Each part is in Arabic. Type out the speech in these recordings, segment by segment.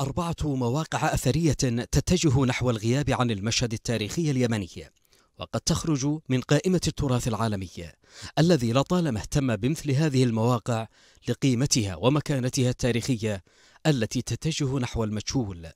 أربعة مواقع أثرية تتجه نحو الغياب عن المشهد التاريخي اليمني وقد تخرج من قائمة التراث العالمي الذي لطالما اهتم بمثل هذه المواقع لقيمتها ومكانتها التاريخية التي تتجه نحو المجهول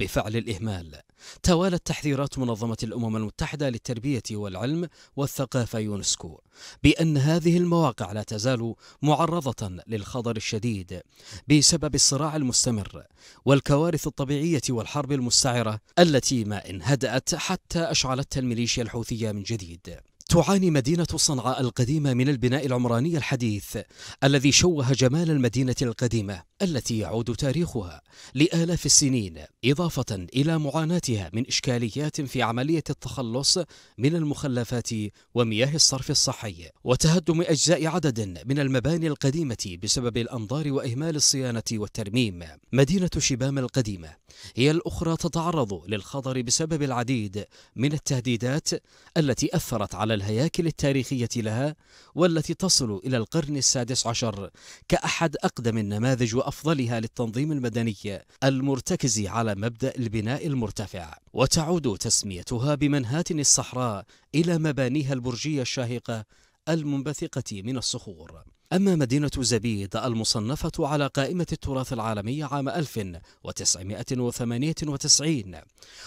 بفعل الإهمال. توالت تحذيرات منظمة الأمم المتحدة للتربية والعلم والثقافة يونسكو بأن هذه المواقع لا تزال معرضة للخطر الشديد بسبب الصراع المستمر والكوارث الطبيعية والحرب المستعرة التي ما إن هدأت حتى أشعلتها الميليشيا الحوثية من جديد. تعاني مدينة صنعاء القديمة من البناء العمراني الحديث الذي شوه جمال المدينة القديمة. التي يعود تاريخها لآلاف السنين إضافة إلى معاناتها من إشكاليات في عملية التخلص من المخلفات ومياه الصرف الصحي وتهدم أجزاء عدد من المباني القديمة بسبب الأنظار وإهمال الصيانة والترميم. مدينة شبام القديمة هي الأخرى تتعرض للخطر بسبب العديد من التهديدات التي أثرت على الهياكل التاريخية لها والتي تصل إلى القرن السادس عشر كأحد أقدم النماذج وأفضلها للتنظيم المدني المرتكز على مبدأ البناء المرتفع وتعود تسميتها بمنهاتن الصحراء إلى مبانيها البرجية الشاهقة المنبثقة من الصخور. أما مدينة زبيد المصنفة على قائمة التراث العالمي عام 1998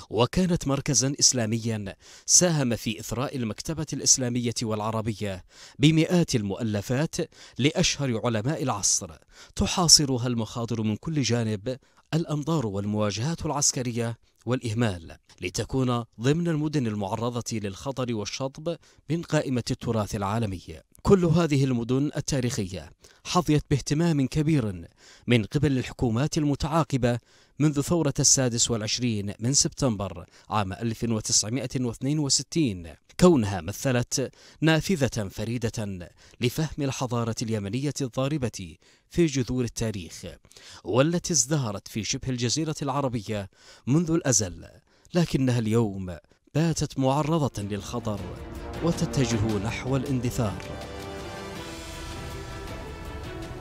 وكانت مركزا إسلاميا ساهم في إثراء المكتبة الإسلامية والعربية بمئات المؤلفات لأشهر علماء العصر تحاصرها المخاطر من كل جانب الأنظار والمواجهات العسكرية والإهمال لتكون ضمن المدن المعرضة للخطر والشطب من قائمة التراث العالمي. كل هذه المدن التاريخية حظيت باهتمام كبير من قبل الحكومات المتعاقبة منذ ثورة السادس والعشرين من سبتمبر عام 1962 كونها مثلت نافذة فريدة لفهم الحضارة اليمنية الضاربة في جذور التاريخ والتي ازدهرت في شبه الجزيرة العربية منذ الأزل لكنها اليوم باتت معرضة للخطر. وتتجه نحو الاندثار.